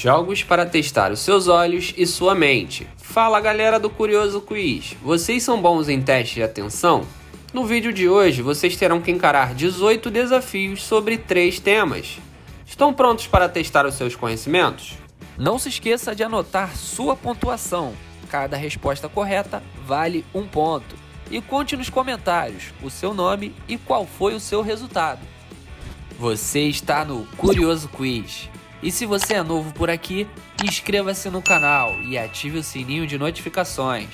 Jogos para testar os seus olhos e sua mente. Fala galera do Curioso Quiz, vocês são bons em teste de atenção? No vídeo de hoje vocês terão que encarar 18 desafios sobre três temas. Estão prontos para testar os seus conhecimentos? Não se esqueça de anotar sua pontuação. Cada resposta correta vale um ponto. E conte nos comentários o seu nome e qual foi o seu resultado. Você está no Curioso Quiz. E se você é novo por aqui, inscreva-se no canal e ative o sininho de notificações.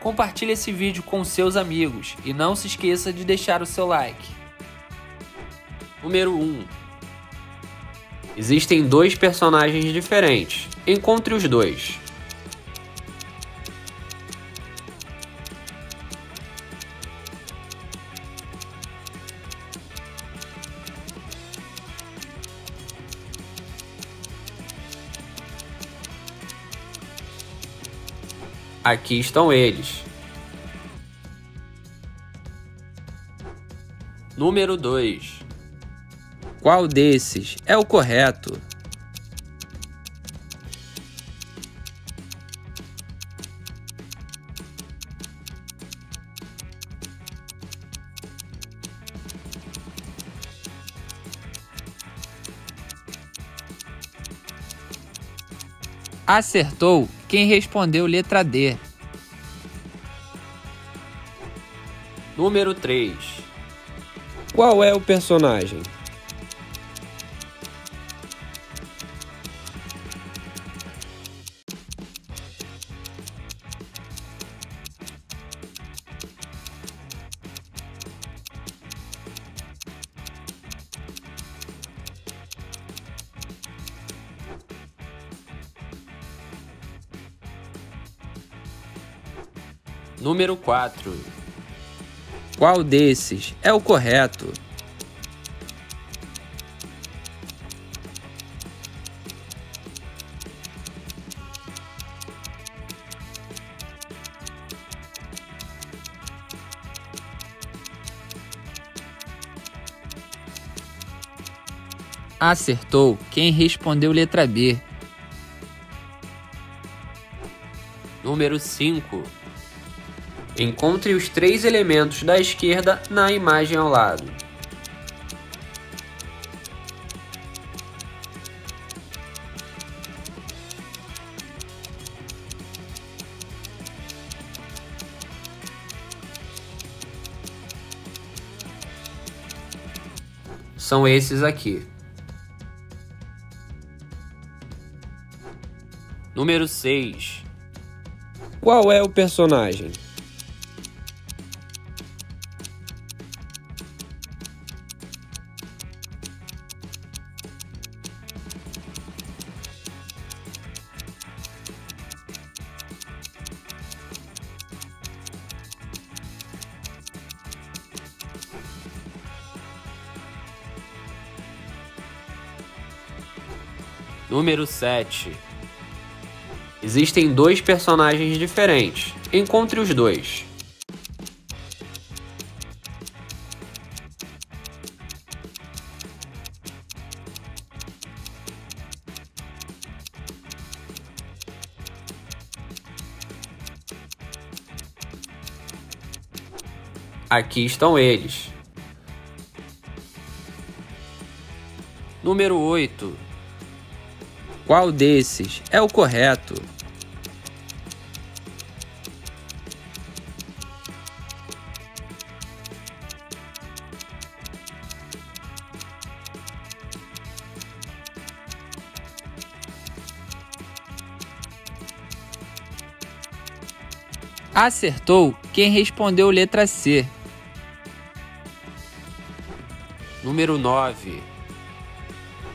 Compartilhe esse vídeo com seus amigos e não se esqueça de deixar o seu like. Número 1 Existem dois personagens diferentes. Encontre os dois. Aqui estão eles. Número 2. Qual desses é o correto? Acertou quem respondeu letra D. Número 3. Qual é o personagem? Número 4. Qual desses é o correto? Acertou quem respondeu letra B. Número 5. Encontre os três elementos da esquerda na imagem ao lado. São esses aqui. Número 6. Qual é o personagem? Número 7. Existem dois personagens diferentes. Encontre os dois. Aqui estão eles. Número 8. Qual desses é o correto? Acertou quem respondeu letra C. Número 9.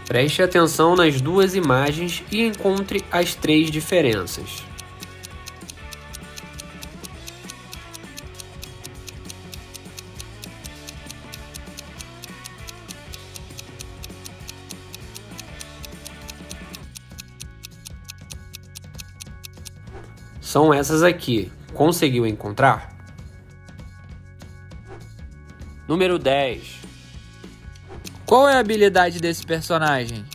Preste atenção nas duas imagens e encontre as três diferenças. São essas aqui. Conseguiu encontrar? Número 10. Qual é a habilidade desse personagem?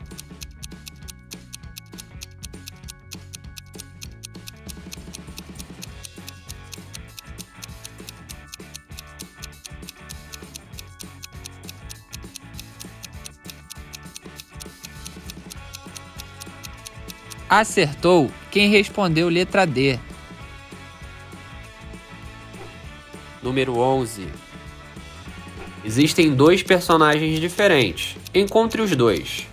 Acertou quem respondeu letra D. Número 11. Existem dois personagens diferentes. Encontre os dois.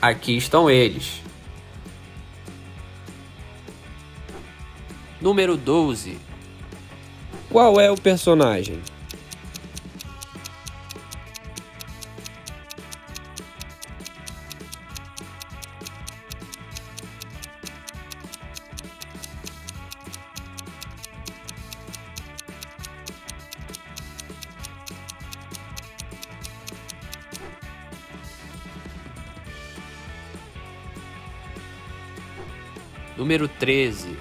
Aqui estão eles. Número 12. Qual é o personagem? Número 13.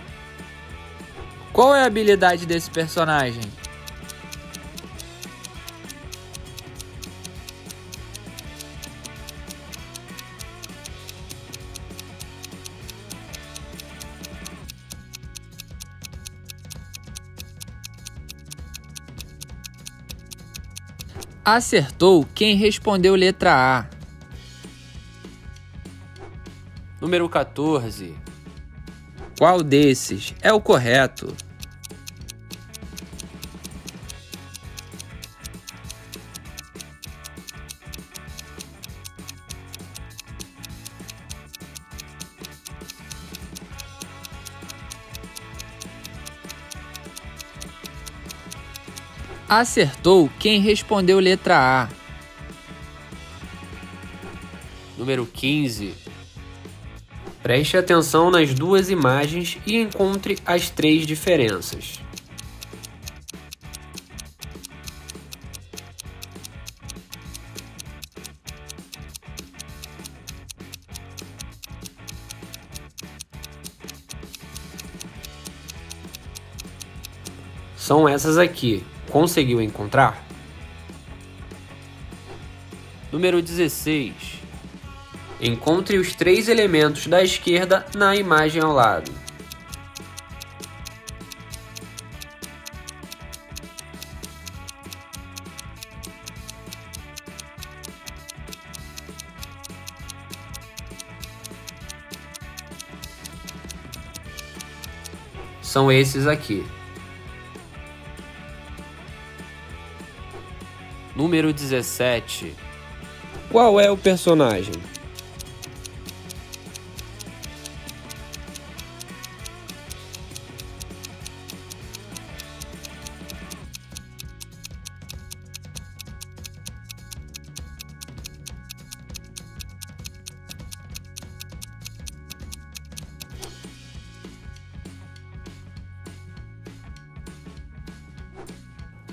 Qual é a habilidade desse personagem? Acertou quem respondeu letra A. Número 14. Qual desses é o correto? Acertou quem respondeu letra A. Número 15. Preste atenção nas duas imagens e encontre as três diferenças. São essas aqui. Conseguiu encontrar? Número 16. Encontre os três elementos da esquerda na imagem ao lado. São esses aqui. Número 17. Qual é o personagem?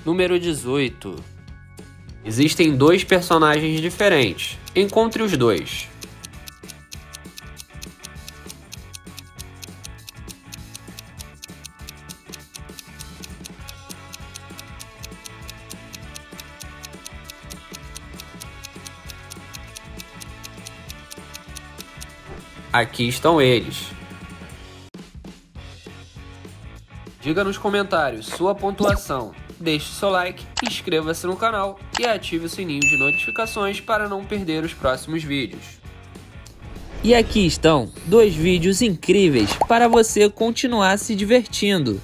Número 18. Existem dois personagens diferentes. Encontre os dois. Aqui estão eles. Diga nos comentários sua pontuação deixe seu like, inscreva-se no canal e ative o sininho de notificações para não perder os próximos vídeos. E aqui estão dois vídeos incríveis para você continuar se divertindo.